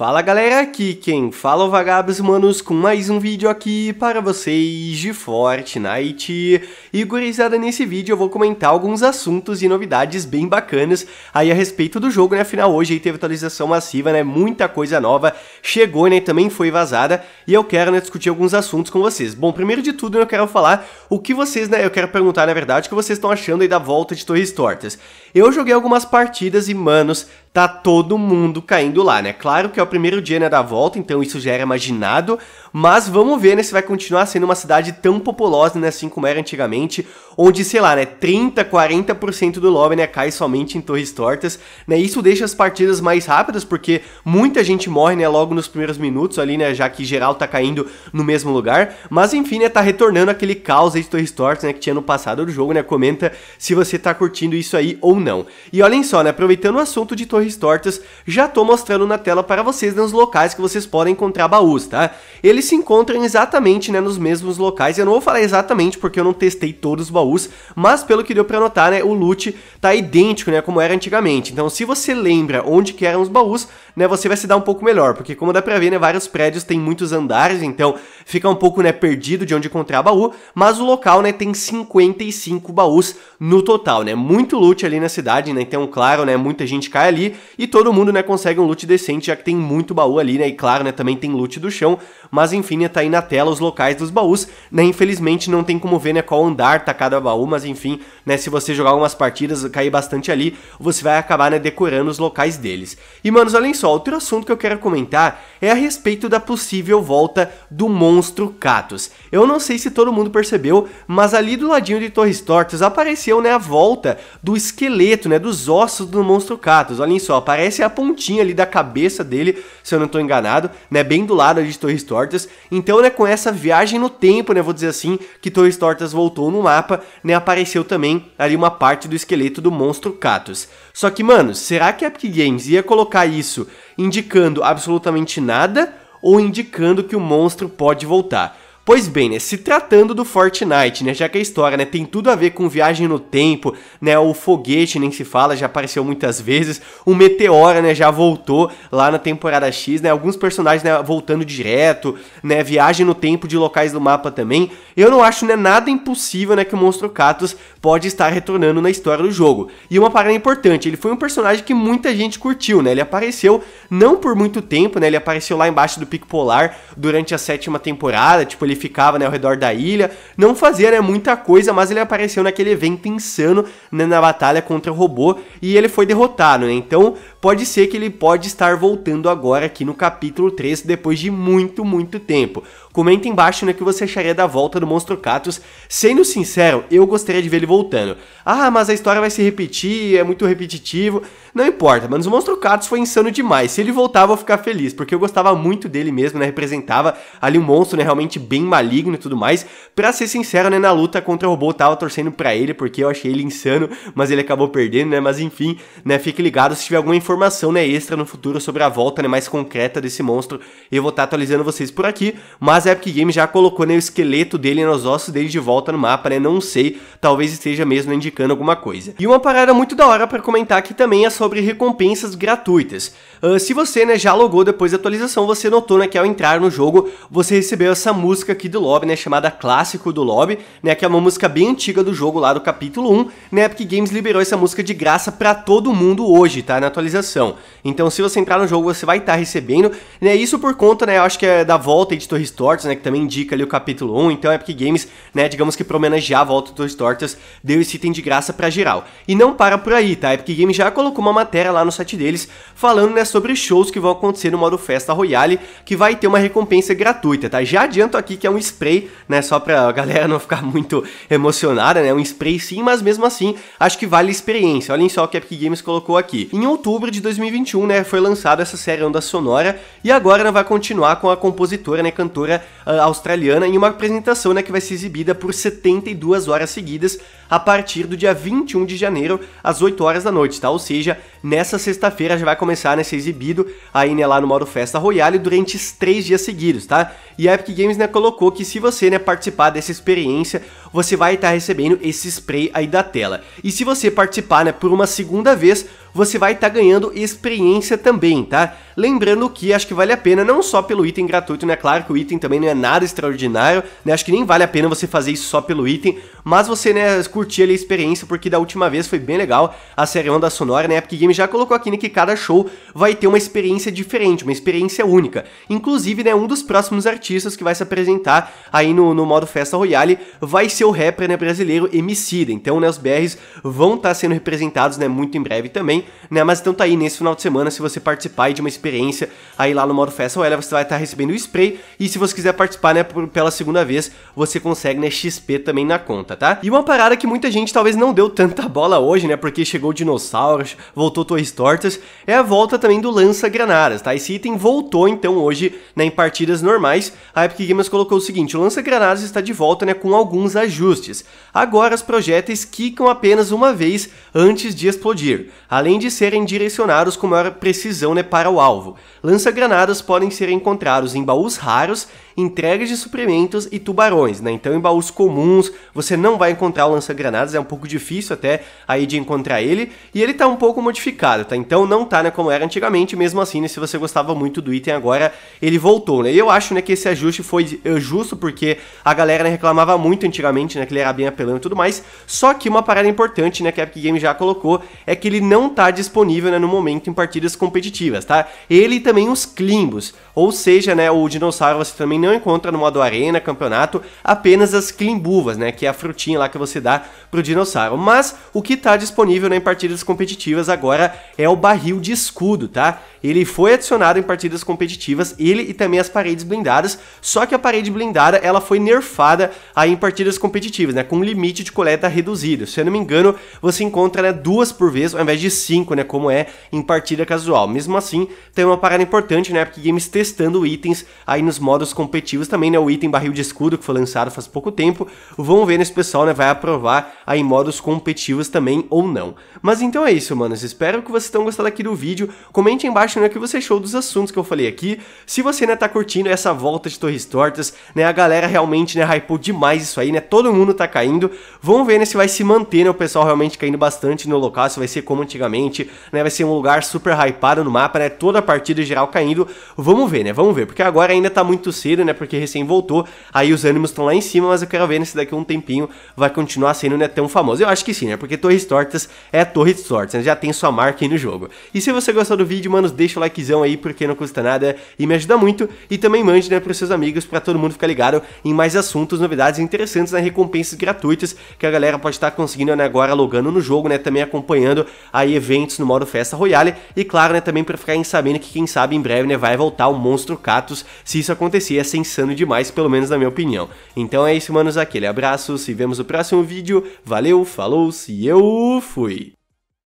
Fala galera, aqui quem fala é o Vagabos Manos com mais um vídeo aqui para vocês de Fortnite. E gurizada, nesse vídeo eu vou comentar alguns assuntos e novidades bem bacanas aí a respeito do jogo, né? Afinal, hoje aí teve atualização massiva, né? Muita coisa nova chegou, né? Também foi vazada e eu quero, né, discutir alguns assuntos com vocês. Bom, primeiro de tudo eu quero falar o que vocês, né? Eu quero perguntar, na verdade, o que vocês estão achando aí da volta de Torres Tortas. Eu joguei algumas partidas e, manos, tá todo mundo caindo lá, né? Claro que é o primeiro dia né, da volta, então isso já era imaginado, mas vamos ver né, se vai continuar sendo uma cidade tão populosa, né, assim como era antigamente, onde, sei lá, né, 30, 40% do lobby, né, cai somente em torres tortas, né? Isso deixa as partidas mais rápidas, porque muita gente morre, né, logo nos primeiros minutos ali, né, já que geral tá caindo no mesmo lugar, mas enfim, né, tá retornando aquele caos aí de torres tortas, né, que tinha no passado do jogo, né? Comenta se você tá curtindo isso aí ou não. E olhem só, né, aproveitando o assunto de torres tortas, já tô mostrando na tela para vocês nos locais que vocês podem encontrar baús, tá? Eles se encontram exatamente, né, nos mesmos locais, eu não vou falar exatamente porque eu não testei todos os baús, mas pelo que deu pra notar, né, o loot tá idêntico, né, como era antigamente. Então se você lembra onde que eram os baús, né, você vai se dar um pouco melhor, porque como dá pra ver, né, vários prédios têm muitos andares, então fica um pouco, né, perdido de onde encontrar baú, mas o local, né, tem 55 baús no total, né, muito loot ali na cidade, né, então, claro, né, muita gente cai ali, e todo mundo, né, consegue um loot decente, já que tem muito baú ali, né, e claro, né, também tem loot do chão, mas enfim, né, tá aí na tela os locais dos baús, né, infelizmente não tem como ver, né, qual andar tá cada baú, mas enfim, né, se você jogar algumas partidas, cair bastante ali, você vai acabar, né, decorando os locais deles. E, manos, olhem só, outro assunto que eu quero comentar é a respeito da possível volta do monstro Catus. Eu não sei se todo mundo percebeu, mas ali do ladinho de Torres Tortas apareceu, né, a volta do esqueleto, né, dos ossos do monstro Catus. Olhem só, aparece a pontinha ali da cabeça dele, se eu não estou enganado, né, bem do lado de Torres Tortas. Então, né, com essa viagem no tempo, né, vou dizer assim, que Torres Tortas voltou no mapa, né, apareceu também ali uma parte do esqueleto do monstro Catus. Só que, mano, será que a Epic Games ia colocar isso indicando absolutamente nada ou indicando que o monstro pode voltar? Pois bem, né, se tratando do Fortnite, né, já que a história, né, tem tudo a ver com viagem no tempo, né, o foguete nem se fala, já apareceu muitas vezes, o Meteora, né, já voltou lá na temporada X, né, alguns personagens, né, voltando direto, né, viagem no tempo de locais do mapa também, eu não acho, né, nada impossível, né, que o Monstro Catus pode estar retornando na história do jogo. E uma parada importante, ele foi um personagem que muita gente curtiu, né, ele apareceu não por muito tempo, né, ele apareceu lá embaixo do Pico Polar durante a sétima temporada, tipo, ele ficava né, ao redor da ilha, não fazia né, muita coisa, mas ele apareceu naquele evento insano né, na batalha contra o robô e ele foi derrotado, né? Então pode ser que ele pode estar voltando agora aqui no capítulo 3 depois de muito, muito tempo. Comenta embaixo né, que você acharia da volta do Monstro Catus. Sendo sincero, eu gostaria de ver ele voltando. Ah, mas a história vai se repetir, é muito repetitivo. Não importa, mas o Monstro Catus foi insano demais. Se ele voltar, eu vou ficar feliz, porque eu gostava muito dele mesmo, né? Representava ali um monstro, né? Realmente bem maligno e tudo mais. Pra ser sincero, né? Na luta contra o robô, eu tava torcendo pra ele, porque eu achei ele insano, mas ele acabou perdendo, né? Mas enfim, né? Fique ligado se tiver alguma informação, né? Extra no futuro sobre a volta, né? Mais concreta desse monstro, eu vou estar tá atualizando vocês por aqui. Mas mas a Epic Games já colocou né, o esqueleto dele nos ossos dele de volta no mapa, né? Não sei, talvez esteja mesmo indicando alguma coisa. E uma parada muito da hora para comentar aqui também é sobre recompensas gratuitas. Uh, se você né, já logou depois da atualização, você notou né, que ao entrar no jogo, você recebeu essa música aqui do lobby, né? Chamada Clássico do Lobby, né? Que é uma música bem antiga do jogo lá do capítulo 1, né? Epic Games liberou essa música de graça para todo mundo hoje, tá? Na atualização. Então, se você entrar no jogo, você vai estar tá recebendo, né? Isso por conta, né? Eu acho que é da volta de Torres Tortas, né, que também indica ali o capítulo 1, então Epic Games, né, digamos que para homenagear a volta dos Tortas, deu esse item de graça para geral. E não para por aí, tá? Epic Games já colocou uma matéria lá no site deles falando, né, sobre shows que vão acontecer no modo Festa Royale, que vai ter uma recompensa gratuita, tá? Já adianto aqui que é um spray, né, só pra galera não ficar muito emocionada, né, um spray sim, mas mesmo assim, acho que vale a experiência. Olhem só o que a Epic Games colocou aqui. Em outubro de 2021, né, foi lançada essa série Onda Sonora, e agora né, vai continuar com a compositora, né, cantora uh, australiana em uma apresentação né, que vai ser exibida por 72 horas seguidas a partir do dia 21 de janeiro às 8 horas da noite, tá? Ou seja, nessa sexta-feira já vai começar né, a ser exibido aí né, lá no modo Festa Royale durante os três dias seguidos, tá? E a Epic Games né, colocou que se você né, participar dessa experiência, você vai estar recebendo esse spray aí da tela. E se você participar né, por uma segunda vez, você vai estar tá ganhando experiência também, tá? Lembrando que acho que vale a pena não só pelo item gratuito, né? Claro que o item também não é nada extraordinário, né? Acho que nem vale a pena você fazer isso só pelo item, mas você, né, curtir ali a experiência, porque da última vez foi bem legal a série Onda Sonora, né? Epic Games já colocou aqui né, que cada show vai ter uma experiência diferente, uma experiência única. Inclusive, né, um dos próximos artistas que vai se apresentar aí no, no modo Festa Royale vai ser o rapper né, brasileiro Emicida. Então, né, os BRs vão estar tá sendo representados, né, muito em breve também, né? Mas então tá aí nesse final de semana, se você participar de uma experiência aí lá no modo Festa Royale, você vai estar tá recebendo o spray e se você quiser participar, né, por, pela segunda vez, você consegue, né, XP também na conta, tá? E uma parada que muita gente talvez não deu tanta bola hoje, né, porque chegou dinossauros, voltou Torres Tortas, é a volta também do lança-granadas, tá? Esse item voltou então hoje, né, em partidas normais. A Epic Games colocou o seguinte: o lança-granadas está de volta, né, com alguns ajustes. Agora os projéteis quicam apenas uma vez antes de explodir, além de serem direcionados com maior precisão, né, para o alvo. Lança-granadas podem ser encontrados em baús raros entregas de suprimentos e tubarões, né? Então em baús comuns você não vai encontrar o lança-granadas, é um pouco difícil até aí de encontrar ele, e ele tá um pouco modificado, tá? Então não tá, né, como era antigamente, mesmo assim, né, se você gostava muito do item agora, ele voltou, né? E eu acho, né, que esse ajuste foi eh, justo porque a galera, né, reclamava muito antigamente, né, que ele era bem apelando e tudo mais, só que uma parada importante, né, que a Epic Games já colocou, é que ele não tá disponível, né, no momento em partidas competitivas, tá? Ele e também os climbos, ou seja, né, o dinossauro você também não encontra no modo arena, campeonato, apenas as climbuvas, né, que é a frutinha lá que você dá pro dinossauro. Mas o que está disponível né, em partidas competitivas agora é o barril de escudo, tá? Ele foi adicionado em partidas competitivas, ele e também as paredes blindadas, só que a parede blindada ela foi nerfada aí em partidas competitivas, né, com limite de coleta reduzido. Se eu não me engano, você encontra né, duas por vez ao invés de cinco, né, como é em partida casual. Mesmo assim, tem uma parada importante, né, porque games testando itens aí nos modos competitivos também, né, o item barril de escudo que foi lançado faz pouco tempo. Vamos ver nesse pessoal, né, vai aprovar aí modos competitivos também ou não. Mas então é isso, manos. Espero que vocês tenham gostado aqui do vídeo. Comente aí embaixo, né, o que você achou dos assuntos que eu falei aqui. Se você, né, tá curtindo essa volta de Torres Tortas, né, a galera realmente, né, hypou demais isso aí, né, todo mundo tá caindo. Vamos ver, né, se vai se manter, né, o pessoal realmente caindo bastante no local, se vai ser como antigamente, né, vai ser um lugar super hypado no mapa, né, toda a partida geral caindo. Vamos ver, né, vamos ver, porque agora ainda tá muito cedo, né, porque recém voltou, aí os ânimos estão lá em cima, mas eu quero ver né, se daqui a um tempinho vai continuar sendo, né, tão famoso. Eu acho que sim, né, porque Torres Tortas é Torres Tortas, né, já tem sua marca aí no jogo. E se você gostou do vídeo, manos, deixa o likezão aí, porque não custa nada e me ajuda muito. E também mande, né, pros seus amigos, para todo mundo ficar ligado em mais assuntos, novidades interessantes, né, recompensas gratuitas que a galera pode estar conseguindo, né, agora logando no jogo, né, também acompanhando aí eventos no modo Festa Royale. E claro, né, também para ficarem sabendo que quem sabe em breve, né, vai voltar o Monstro Catus. Se isso acontecer, ia ser insano demais, pelo menos na minha opinião. Então é isso, manos, aquele abraço, se vemos no próximo vídeo. Valeu, falou, se eu fui.